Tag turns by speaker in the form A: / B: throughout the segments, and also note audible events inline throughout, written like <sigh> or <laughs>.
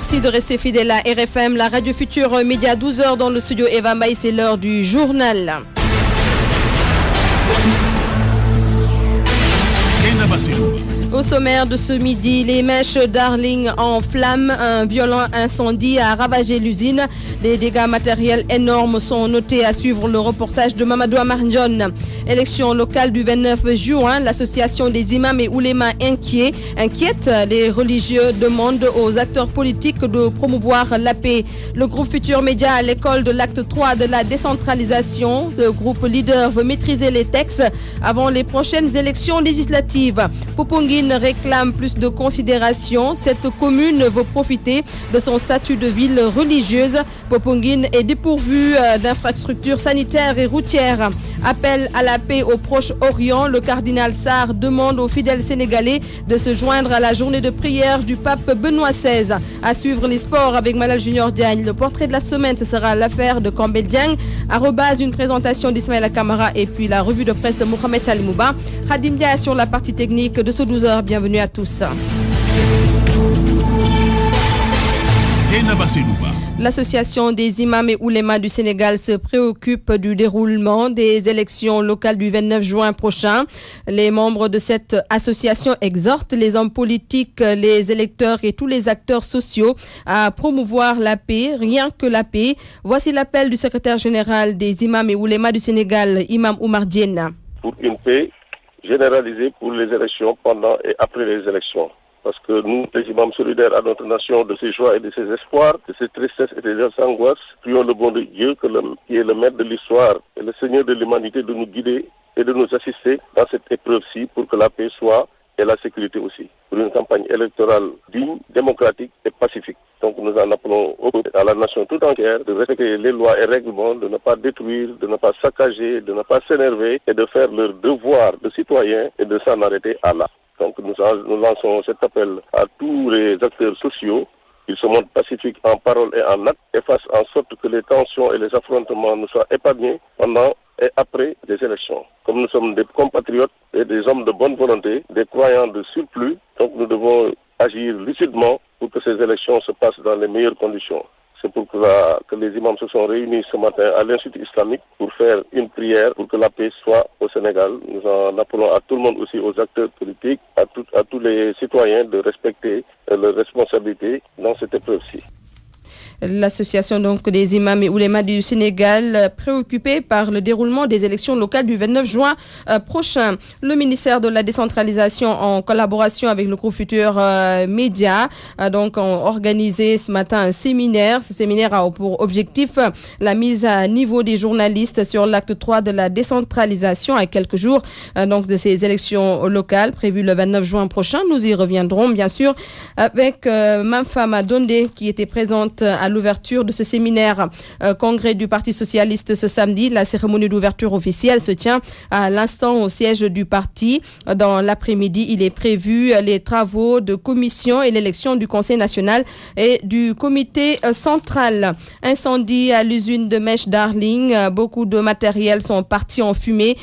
A: Merci de rester fidèle à RFM, la radio future média 12h dans le studio Eva Maï, c'est l'heure du journal. Au sommaire de ce midi, les mèches Darling en flammes. Un violent incendie a ravagé l'usine. Des dégâts matériels énormes sont notés à suivre le reportage de Mamadou Amarjon. Élection locale du 29 juin, l'association des imams et oulémas inquiets, inquiète. Les religieux demandent aux acteurs politiques de promouvoir la paix. Le groupe Futur Média à l'école de l'acte 3 de la décentralisation. Le groupe leader veut maîtriser les textes avant les prochaines élections législatives. Popongine réclame plus de considération. Cette commune veut profiter de son statut de ville religieuse. Popongine est dépourvue euh, d'infrastructures sanitaires et routières. Appel à la paix au Proche-Orient, le cardinal Sarr demande aux fidèles sénégalais de se joindre à la journée de prière du pape Benoît XVI. À suivre les sports avec Malal Junior Diagne. Le portrait de la semaine, ce sera l'affaire de Campbell Diagne. rebase une présentation d'Ismaël Kamara et puis la revue de presse de Mohamed Mouba. Hadim Dia sur la partie technique de ce 12h. Bienvenue à tous. L'association des imams et oulémas du Sénégal se préoccupe du déroulement des élections locales du 29 juin prochain. Les membres de cette association exhortent les hommes politiques, les électeurs et tous les acteurs sociaux à promouvoir la paix, rien que la paix. Voici l'appel du secrétaire général des imams et oulémas du Sénégal, Imam Oumar Diena.
B: Pour une paix généralisée pour les élections pendant et après les élections parce que nous, les imams solidaires à notre nation, de ses joies et de ses espoirs, de ses tristesses et de ses angoisses, prions le bon Dieu, qui est le maître de l'histoire et le Seigneur de l'humanité, de nous guider et de nous assister dans cette épreuve-ci pour que la paix soit et la sécurité aussi, pour une campagne électorale digne, démocratique et pacifique. Donc nous en appelons à la nation tout entière de respecter les lois et règlements, de ne pas détruire, de ne pas saccager, de ne pas s'énerver et de faire leur devoir de citoyen et de s'en arrêter à là. Donc nous, lançons cet appel à tous les acteurs sociaux qu'ils se montrent pacifiques en parole et en acte et fassent en sorte que les tensions et les affrontements nous soient épargnés pendant et après les élections. Comme nous sommes des compatriotes et des hommes de bonne volonté, des croyants de surplus, donc nous devons agir lucidement pour que ces élections se passent dans les meilleures conditions. C'est pour que, les imams se sont réunis ce matin à l'Institut islamique pour faire une prière pour que la paix soit au Sénégal. Nous en appelons à tout le monde aussi, aux acteurs politiques, à, à tous les citoyens de respecter leurs responsabilités dans cette épreuve-ci.
A: L'association donc des imams et oulémas du Sénégal euh, préoccupée par le déroulement des élections locales du 29 juin euh, prochain. Le ministère de la décentralisation en collaboration avec le groupe Futur euh, Média a donc organisé ce matin un séminaire. Ce séminaire a pour objectif la mise à niveau des journalistes sur l'acte 3 de la décentralisation à quelques jours donc de ces élections locales prévues le 29 juin prochain. Nous y reviendrons bien sûr avec Mamfama Donde qui était présente à l'ouverture de ce séminaire euh, congrès du Parti socialiste ce samedi. La cérémonie d'ouverture officielle se tient à l'instant au siège du parti. Dans l'après-midi, il est prévu les travaux de commission et l'élection du Conseil national et du comité euh, central. Incendie à l'usine de mèche Darling. Euh, beaucoup de matériel sont partis en fumée.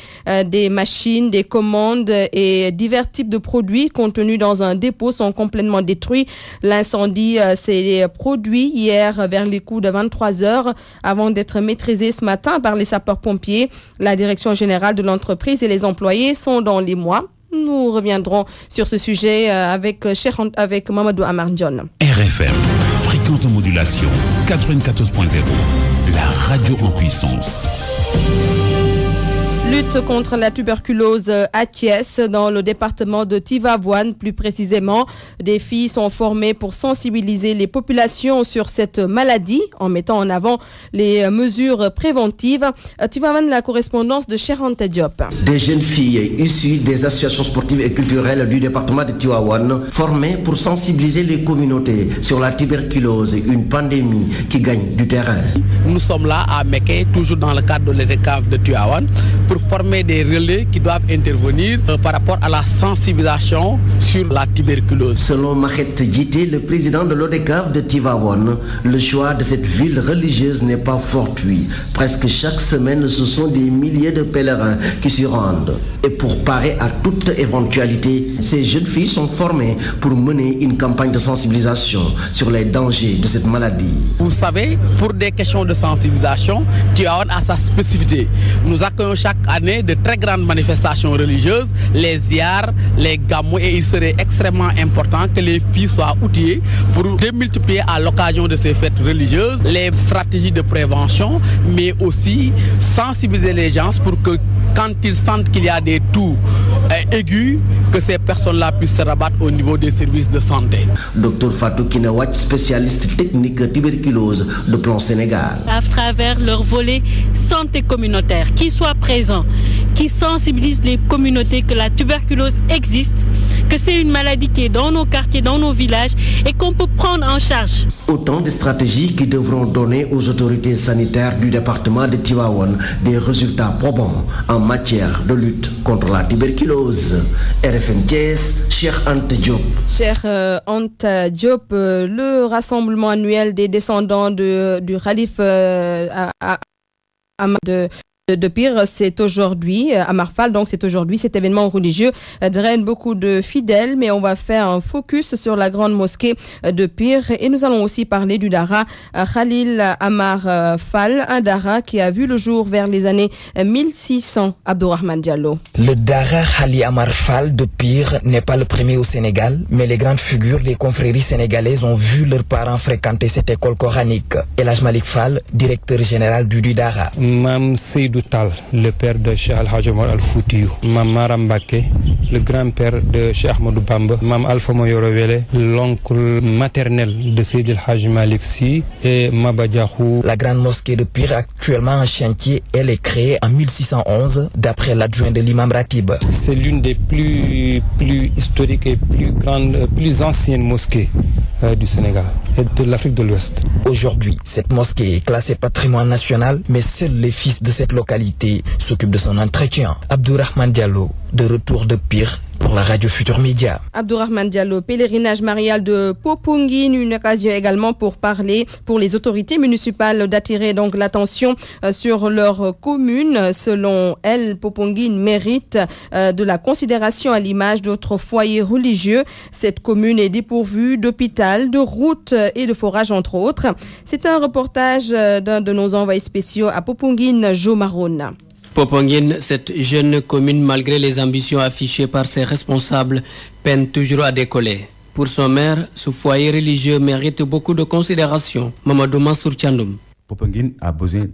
A: Des machines, des commandes et divers types de produits contenus dans un dépôt sont complètement détruits. L'incendie s'est produit hier vers les coups de 23 heures avant d'être maîtrisé ce matin par les sapeurs-pompiers. La direction générale de l'entreprise et les employés sont dans les mois. Nous reviendrons sur ce sujet euh, avec, avec Mamadou Amar John.
C: RFM, fréquente modulation 94.0, la radio en puissance.
A: Lutte contre la tuberculose à Thiès, dans le département de Tivavoine plus précisément. Des filles sont formées pour sensibiliser les populations sur cette maladie en mettant en avant les mesures préventives. Tivavoine, la correspondance de Cherante Diop.
D: Des jeunes filles issues des associations sportives et culturelles du département de Tivavoine formées pour sensibiliser les communautés sur la tuberculose, une pandémie qui gagne du terrain.
E: Nous sommes là à Meké, toujours dans le cadre de l'EDECAF de Tivavoine, pour former des relais qui doivent intervenir euh, par rapport à la sensibilisation sur la tuberculose.
D: Selon Mahet Djité, le président de l'ODECAV de Tivawon, le choix de cette ville religieuse n'est pas fortuit. Presque chaque semaine, ce sont des milliers de pèlerins qui s'y rendent. Et pour parer à toute éventualité, ces jeunes filles sont formées pour mener une campagne de sensibilisation sur les dangers de cette maladie.
E: Vous savez, pour des questions de sensibilisation, Tivawon a sa spécificité. Nous accueillons chaque année de très grandes manifestations religieuses, les ziar, les gamous, et il serait extrêmement important que les filles soient outillées pour démultiplier à l'occasion de ces fêtes religieuses les stratégies de prévention, mais aussi sensibiliser les gens pour que quand ils sentent qu'il y a des toux euh, aigus, que ces personnes-là puissent se rabattre au niveau des services de santé.
D: Docteur Fatou Kinawat, spécialiste technique tuberculose de Plan Sénégal.
F: À travers leur volet santé communautaire, qui soient présents, qui sensibilisent les communautés que la tuberculose existe, que c'est une maladie qui est dans nos quartiers, dans nos villages et qu'on peut prendre en charge.
D: Autant de stratégies qui devront donner aux autorités sanitaires du département de Tivaouane des résultats probants en matière de lutte contre la tuberculose. RFM Thiès, Cher Ante Diop.
A: Cher euh, Ante Diop, euh, le rassemblement annuel des descendants de, du Khalif euh, à, à, à, de, de Pire, c'est aujourd'hui, à Marfal, donc c'est aujourd'hui, cet événement religieux draine beaucoup de fidèles, mais on va faire un focus sur la grande mosquée de Pire et nous allons aussi parler du Dara Khalil Amar Fall, un Dara qui a vu le jour vers les années 1600, Abdourahman Diallo.
G: Le Dara Khalil Amar Fall de Pire n'est pas le premier au Sénégal, mais les grandes figures des confréries sénégalaises ont vu leurs parents fréquenter cette école coranique. Elaj Malik Fall, directeur général du Dara.
H: Mam Seydou Tal, le père de Cheikh Al Hajomar Al Foutiou, Mam Maram le grand-père de Cheikh Ahmadou Bamba, Mam Alpha Moyorowele, l'oncle maternel de Malik Si et Mabadiahou.
G: La grande mosquée de Pire, actuellement en chantier, elle est créée en 1611 d'après l'adjoint de l'imam Ratib.
H: C'est l'une des plus, plus historiques et plus grandes, plus anciennes mosquées euh, du Sénégal et de l'Afrique de l'Ouest.
G: Aujourd'hui, cette mosquée est classée patrimoine national, mais seuls les fils de cette localité s'occupent de son entretien. Abdourahman Diallo, de retour de Pire pour la radio Futur Média.
A: Abdourahman Diallo, pèlerinage marial de Popongine, une occasion également pour parler pour les autorités municipales d'attirer donc l'attention sur leur commune. Selon elles, Popongine mérite de la considération à l'image d'autres foyers religieux. Cette commune est dépourvue d'hôpital, de routes et de forages entre autres. C'est un reportage d'un de nos envoyés spéciaux à Popongine, Joe Marone.
I: Popongine, cette jeune commune, malgré les ambitions affichées par ses responsables, peine toujours à décoller. Pour son maire, ce foyer religieux mérite beaucoup de considération. Mamadou Mansour Tchandoum.
J: Popengine a besoin de,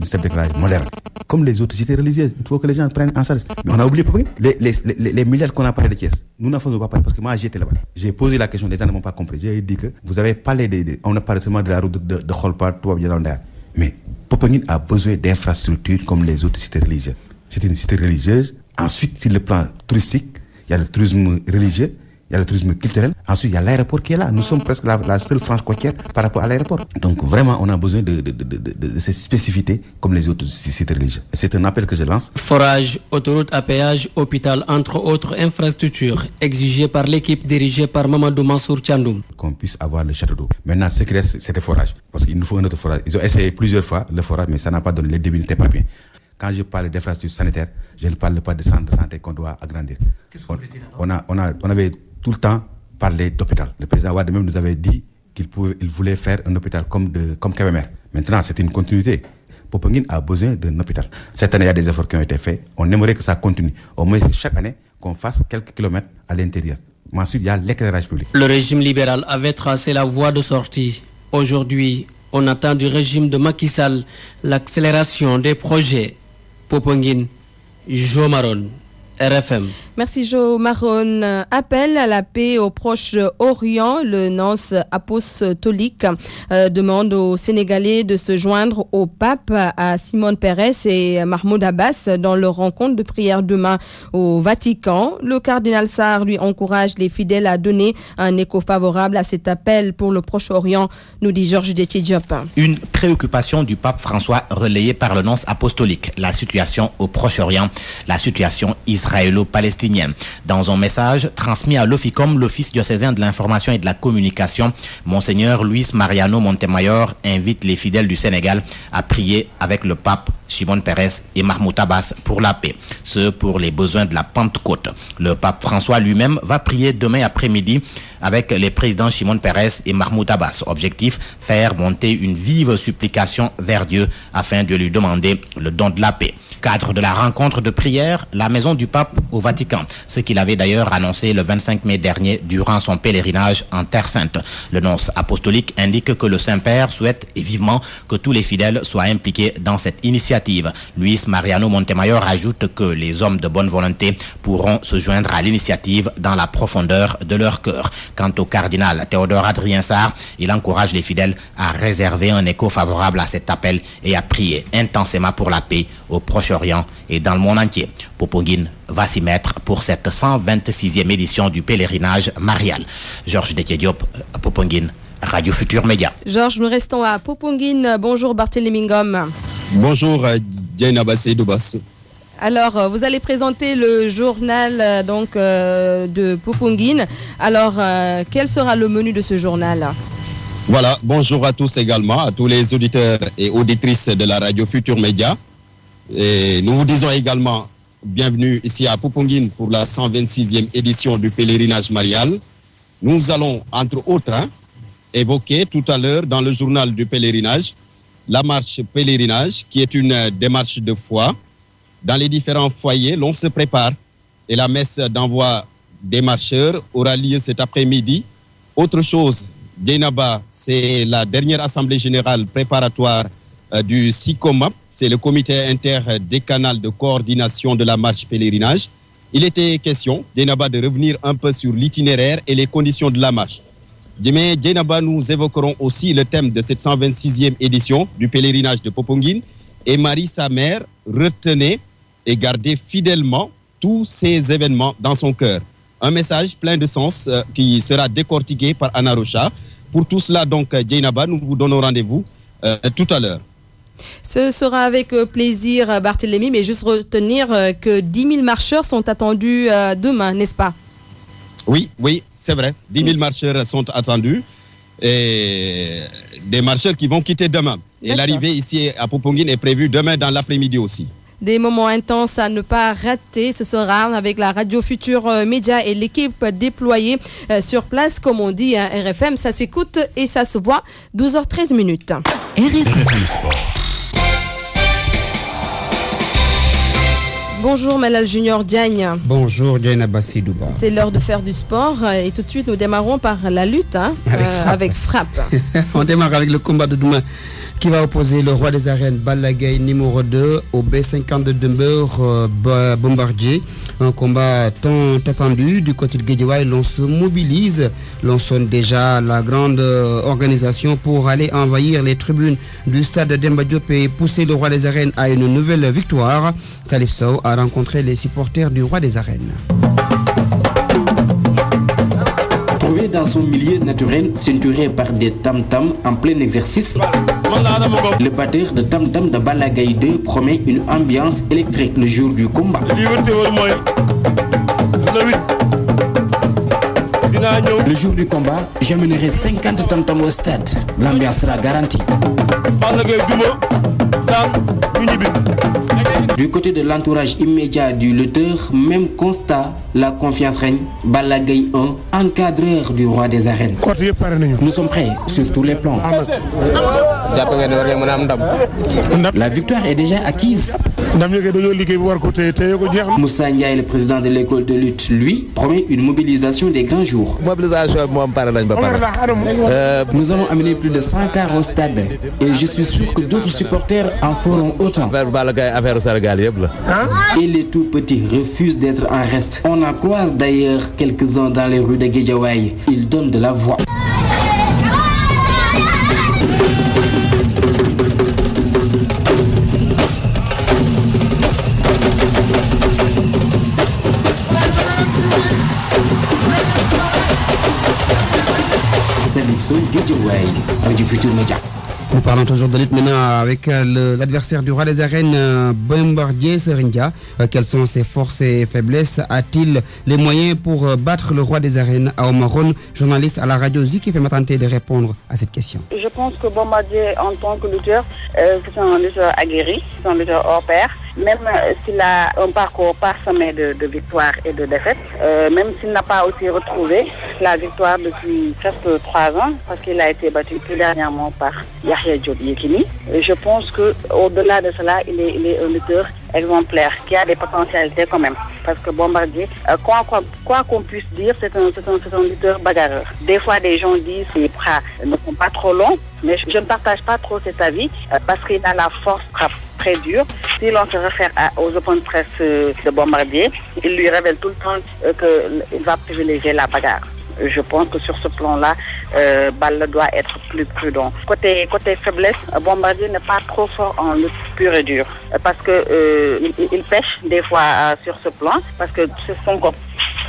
J: de cet éclairage moderne. Comme les autres cités religieuses, il faut que les gens prennent en charge. Mais on a oublié Popengine. Les, les, milliards qu'on a parlé de Thiès, nous n'en faisons pas parler parce que moi j'étais là-bas. J'ai posé la question, les gens ne m'ont pas compris. J'ai dit que vous avez parlé, de, de, on a parlé seulement de la route de, de, de Kholpa, Mais Popengine a besoin d'infrastructures comme les autres cités religieuses. C'est une cité religieuse. Ensuite, sur le plan touristique, il y a le tourisme religieux, il y a le tourisme culturel. Ensuite, il y a l'aéroport qui est là. Nous sommes presque la, la seule frange côtière par rapport à l'aéroport. Donc, vraiment, on a besoin de, de, de, de ces spécificités comme les autres cités religieuses. C'est un appel que je lance.
I: Forage, autoroute à péage, hôpital, entre autres infrastructures exigées par l'équipe dirigée par Mamadou Mansour Tchandoum.
J: Qu'on puisse avoir le château d'eau. Maintenant, ce qui reste, c'est le forage. Parce qu'il nous faut un autre forage. Ils ont essayé plusieurs fois le forage, mais ça n'a pas donné. Les débits n'étaient pas bien. Quand je parle d'infrastructures sanitaires, je ne parle pas de centre de santé qu'on doit agrandir. On, on, a, on, a, on avait tout le temps parlé d'hôpital. Le président Ouad même nous avait dit qu'il il voulait faire un hôpital comme, de, comme. Maintenant, c'est une continuité. Popengine a besoin d'un hôpital. Cette année, il y a des efforts qui ont été faits. On aimerait que ça continue. Au moins, chaque année, qu'on fasse quelques kilomètres à l'intérieur. Mais ensuite, il y a l'éclairage public.
I: Le régime libéral avait tracé la voie de sortie. Aujourd'hui, on attend du régime de Macky Sall l'accélération des projets. Popengine, Jomaron, RFM.
A: Merci Joe Maron. Appel à la paix au Proche-Orient. Le nonce apostolique euh, demande aux Sénégalais de se joindre au pape, à Simone Pérez et Mahmoud Abbas dans leur rencontre de prière demain au Vatican. Le cardinal Sarr lui encourage les fidèles à donner un écho favorable à cet appel pour le Proche-Orient, nous dit Georges Diop.
K: Une préoccupation du pape François relayée par le nonce apostolique, la situation au Proche-Orient, la situation israélo-palestinienne. Dans un message transmis à l'OFICOM, l'Office diocésain de l'information et de la communication, Monseigneur Luis Mariano Montemayor invite les fidèles du Sénégal à prier avec le pape Shimon Peres et Mahmoud Abbas pour la paix, ce pour les besoins de la Pentecôte. Le pape François lui-même va prier demain après-midi avec les présidents Shimon Peres et Mahmoud Abbas. Objectif, faire monter une vive supplication vers Dieu afin de lui demander le don de la paix. Cadre de la rencontre de prière, la maison du pape au Vatican, ce qu'il avait d'ailleurs annoncé le 25 mai dernier durant son pèlerinage en Terre Sainte. Le nonce apostolique indique que le Saint-Père souhaite vivement que tous les fidèles soient impliqués dans cette initiative. Luis Mariano Montemayor ajoute que les hommes de bonne volonté pourront se joindre à l'initiative dans la profondeur de leur cœur. Quant au cardinal Théodore Adrien Sarr, il encourage les fidèles à réserver un écho favorable à cet appel et à prier intensément pour la paix au Proche-Orient et dans le monde entier. Popongine va s'y mettre pour cette 126e édition du pèlerinage marial. Georges Diop, Popongine, Radio Futur Média.
A: Georges, nous restons à Popongine. Bonjour Barthélémy Ngom.
L: Bonjour Diana Bassédou Basso.
A: Alors, vous allez présenter le journal donc euh, de Popongine. Alors, euh, quel sera le menu de ce journal?
L: Voilà, bonjour à tous également, à tous les auditeurs et auditrices de la radio Futur Média. Et nous vous disons également bienvenue ici à Popongine pour la 126e édition du pèlerinage marial. Nous allons, entre autres, hein, évoquer tout à l'heure dans le journal du pèlerinage la marche pèlerinage, qui est une démarche de foi. Dans les différents foyers, l'on se prépare et la messe d'envoi des marcheurs aura lieu cet après-midi. Autre chose, Djenaba, c'est la dernière assemblée générale préparatoire euh, du SICOMAP, c'est le comité interdécanal de coordination de la marche pèlerinage. Il était question, Djenaba, de revenir un peu sur l'itinéraire et les conditions de la marche. Demain, Djenaba, nous évoquerons aussi le thème de cette 126e édition du pèlerinage de Popongine. Et Marie, sa mère, retenait et gardait fidèlement tous ces événements dans son cœur. Un message plein de sens euh, qui sera décortiqué par Anna Rocha. Pour tout cela, donc, Djenaba, nous vous donnons rendez-vous euh, tout à l'heure.
A: Ce sera avec plaisir, Barthélémy, mais juste retenir que 10 000 marcheurs sont attendus demain, n'est-ce pas?
L: Oui, oui, c'est vrai. 10 000 marcheurs sont attendus. Et des marcheurs qui vont quitter demain. Et l'arrivée ici à Popongine est prévue demain dans l'après-midi aussi.
A: Des moments intenses à ne pas rater. Ce sera avec la radio Futur Média et l'équipe déployée sur place, comme on dit à RFM. Ça s'écoute et ça se voit. 12h13 minutes.
C: RFM Sport.
A: Bonjour Malal Junior Diagne.
M: Bonjour Diane Abbassi Douba.
A: C'est l'heure de faire du sport et tout de suite nous démarrons par la lutte hein,
M: avec,
A: euh,
M: frappe.
A: avec frappe. <laughs>
M: On démarre avec le combat de demain qui va opposer le roi des arènes Balagay numéro 2 au B50 de Dumber euh, Bombardier. Un combat tant attendu du côté de Guédiouaï. L'on se mobilise, l'on sonne déjà la grande euh, organisation pour aller envahir les tribunes du stade Demba Diop et pousser le roi des arènes à une nouvelle victoire. Salif Sow a rencontré les supporters du roi des arènes.
N: Trouvé dans son milieu naturel, ceinturé par des tam-tams en plein exercice, le batteur de tam-tam de Balagaï 2 promet une ambiance électrique le jour du combat. Le jour du combat, j'amènerai 50 tam-tams au stade. L'ambiance sera garantie. Du côté de l'entourage immédiat du lutteur, même constat, la confiance règne. Balagay 1, encadreur du roi des arènes. Nous sommes prêts sur tous les plans. La victoire est déjà acquise. Moussa Ndiaye, le président de l'école de lutte, lui, promet une mobilisation des grands jours. Nous allons amener plus de 100 cars au stade et je suis sûr que d'autres supporters en feront autant. Et les tout petits refusent d'être en reste. On en croise d'ailleurs quelques-uns dans les rues de Guédiawaye. Ils donnent de la voix. Salif Sow, Guédiawaye, Radio Futur Média.
M: Nous parlons toujours de lutte maintenant avec euh, l'adversaire du roi des arènes, euh, Bombardier Seringa. Euh, Quelles sont ses forces et faiblesses? A-t-il les moyens pour battre le roi des arènes à Omaron Journaliste à la radio Zik fait m'a tenté de répondre à cette question?
O: Je pense que Bombardier, en tant que lutteur, euh, c'est un lutteur aguerri, c'est un lutteur hors pair. Même euh, s'il a un parcours parsemé de, victoires et de défaites, euh, même s'il n'a pas aussi retrouvé la victoire depuis presque trois ans, parce qu'il a été battu plus dernièrement par Yahya Diop Yekini, et je pense que au-delà de cela, il est, un lutteur exemplaire qui a des potentialités quand même. Parce que Bombardier, euh, quoi qu'on puisse dire, c'est un, un, lutteur bagarreur. Des fois, des gens disent que les bras ne sont pas trop longs, mais je, ne partage pas trop cet avis euh, parce qu'il a la force frappe très dure. Si l'on se réfère à- aux open press euh, de Bombardier, il lui révèle tout le temps euh, qu'il va privilégier la bagarre. Je pense que sur ce plan-là, euh, Balla doit être plus prudent. Côté, côté faiblesse, Bombardier n'est pas trop fort en lutte pure et dure. Parce que euh, il, pêche des fois euh, sur ce plan, parce que c'est son, com-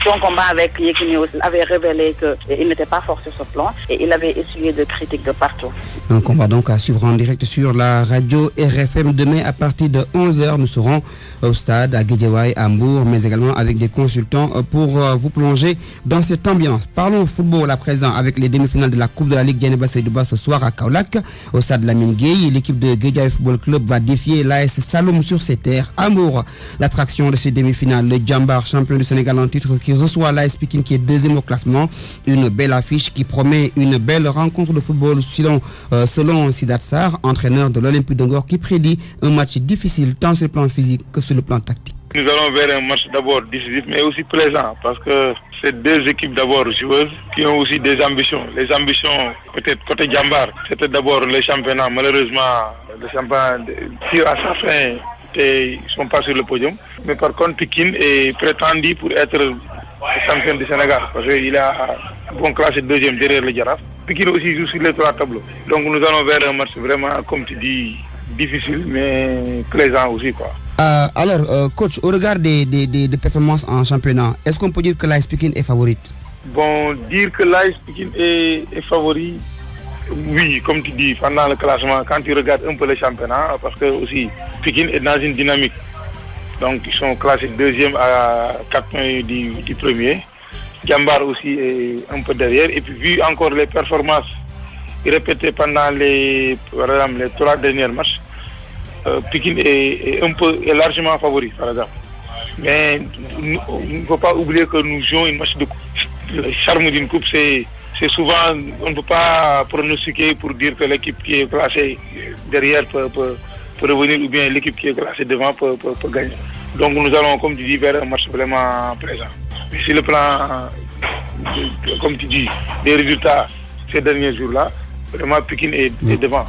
O: son combat avec Yekini avait révélé qu'il n'était pas fort sur ce plan et il avait essuyé de critiques de partout.
M: Un combat donc à suivre en direct sur la radio RFM demain à partir de 11h. Nous serons au stade à Guédiawaye, à Hambourg, mais également avec des consultants euh, pour euh, vous plonger dans cette ambiance. Parlons football à présent avec les demi-finales de la Coupe de la Ligue Guinée Seydouba ce soir à Kaolack. Au stade de la Gueye, l'équipe de Guédiawaye Football Club va défier l'AS Saloum sur ses terres. Hambourg, l'attraction de ces demi-finales, le Djambar, champion du Sénégal en titre, qui reçoit l'AS Pekin qui est deuxième au classement. Une belle affiche qui promet une belle rencontre de football selon, euh, Sidat Sarr, entraîneur de l'Olympique de Ngor, qui prédit un match difficile tant sur le plan physique que sur le plan tactique.
P: Nous allons vers un match d'abord décisif, mais aussi plaisant, parce que c'est deux équipes d'abord joueuses qui ont aussi des ambitions. Les ambitions, peut-être côté Djambar, c'était d'abord le championnat. Malheureusement, le championnat tire à sa fin et ils ne sont pas sur le podium. Mais par contre, Pikin est prétendu pour être champion du Sénégal, parce qu'il a bon classé deuxième derrière le Giraffe. Pikin aussi joue sur les trois tableaux. Donc nous allons vers un match vraiment, comme tu dis, difficile, mais plaisant aussi. quoi.
M: Euh, alors, euh, coach, au regard des, des- des- des performances en championnat, est-ce qu'on peut dire que l'AS Pekin est favorite?
P: Bon, dire que l'AS Pekin est, est favori, oui, comme tu dis, pendant le classement, quand tu regardes un peu le championnat, parce que aussi, Pekin est dans une dynamique. Donc, ils sont classés deuxième à 4 points du, premier. Gambar aussi est un peu derrière. Et puis, vu encore les performances répétées pendant les, par exemple, les trois derniers matchs, euh, est, un peu largement favori, par exemple. Mais il ne faut pas oublier que nous jouons une match de coupe. Le charme d'une coupe, c'est c'est souvent, on ne peut pas pronostiquer pour dire que l'équipe qui est classée derrière peut, peut- peut revenir ou bien l'équipe qui est classée devant peut, gagner. Donc nous allons, comme tu dis, vers un match vraiment présent. Mais sur le plan, comme tu dis, des résultats ces derniers jours-là, vraiment Pékin est, est devant.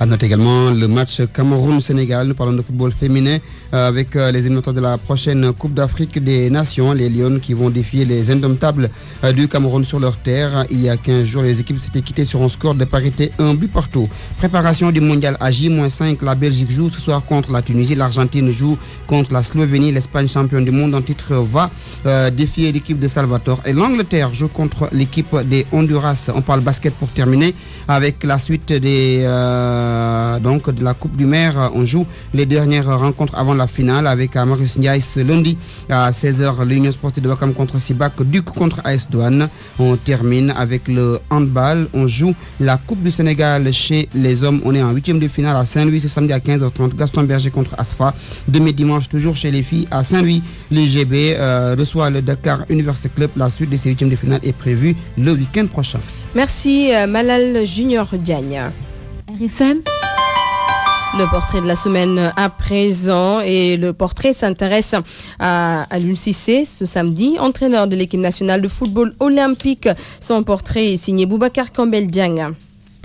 M: À noter également le match Cameroun-Sénégal. Nous parlons de football féminin euh, avec euh, les éliminatoires de la prochaine Coupe d'Afrique des Nations. Les Lions qui vont défier les indomptables euh, du Cameroun sur leur terre. Il y a 15 jours, les équipes s'étaient quittées sur un score de parité un but partout. Préparation du mondial à J-5. La Belgique joue ce soir contre la Tunisie. L'Argentine joue contre la Slovénie. L'Espagne, championne du monde en titre, va défier l'équipe de Salvatore. Et l'Angleterre joue contre l'équipe des Honduras. On parle basket pour terminer avec la suite des, donc de la Coupe du Maire. On joue les dernières rencontres avant la finale avec euh, Marius Ndiaye ce lundi à 16h. L'Union sportive de Wakam contre Sibac, Duc contre AS Douane. On termine avec le handball. On joue la Coupe du Sénégal chez les hommes. On est en huitième de finale à Saint-Louis ce samedi à 15h30. Gaston Berger contre Asfa. Demain dimanche toujours chez les filles à Saint-Louis. Euh, reçoit le Dakar University Club. La suite de ces huitièmes de finale est prévue le week-end prochain.
A: Merci euh, Malal Junior Diagne. Le portrait de la semaine à présent et le portrait s'intéresse à, à ce samedi, entraîneur de l'équipe nationale de football olympique. Son portrait est signé Boubacar Campbell Diang.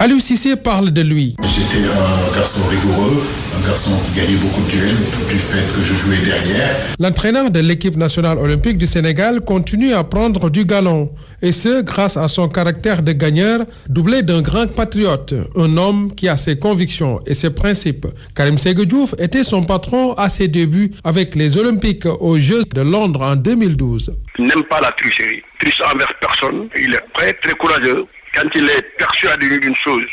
Q: Aliou Cissé parle de lui.
R: J'étais un garçon rigoureux, un garçon qui gagnait beaucoup de duels du fait que je jouais derrière.
Q: L'entraîneur de l'équipe nationale olympique du Sénégal continue à prendre du galon. Et ce, grâce à son caractère de gagneur, doublé d'un grand patriote, un homme qui a ses convictions et ses principes. Karim Segedjouf était son patron à ses débuts avec les Olympiques aux Jeux de Londres en 2012.
B: Il n'aime pas la tricherie. Triche envers personne. Il est prêt, très courageux quand il est persuadé d'une chose,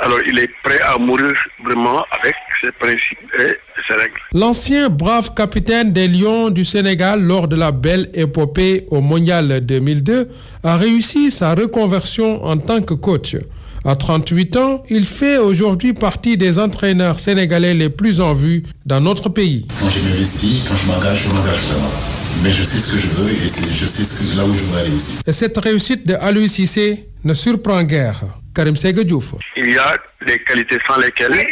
B: alors il est prêt à mourir vraiment avec ses principes et ses règles.
Q: L'ancien brave capitaine des Lions du Sénégal lors de la belle épopée au Mondial 2002 a réussi sa reconversion en tant que coach. À 38 ans, il fait aujourd'hui partie des entraîneurs sénégalais les plus en vue dans notre pays.
R: Quand je m'investis, quand je m'engage, je m'engage vraiment. Mais je sais ce que je veux et je sais ce que, là où je veux aller aussi.
Q: Et cette réussite de Alou Cissé ne surprend guère. Karim Diouf.
B: Il y a des qualités sans lesquelles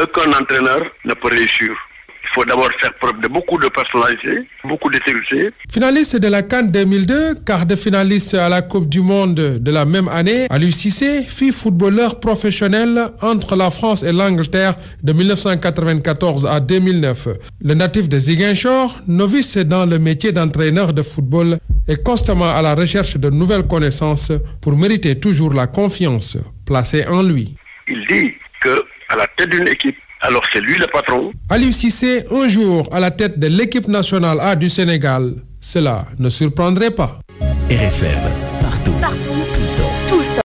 B: aucun entraîneur ne peut réussir. Il faut d'abord faire preuve de beaucoup de personnalité, beaucoup d'intégrité.
Q: Finaliste de la Cannes 2002, quart de finaliste à la Coupe du Monde de la même année, Aliou Cissé fut footballeur professionnel entre la France et l'Angleterre de 1994 à 2009. Le natif de Ziguinchor, novice dans le métier d'entraîneur de football, est constamment à la recherche de nouvelles connaissances pour mériter toujours la confiance placée en lui.
B: Il dit que à la tête d'une équipe, alors c'est lui le patron.
Q: Aliou un jour à la tête de l'équipe nationale A du Sénégal, cela ne surprendrait pas.
S: RFM. Partout.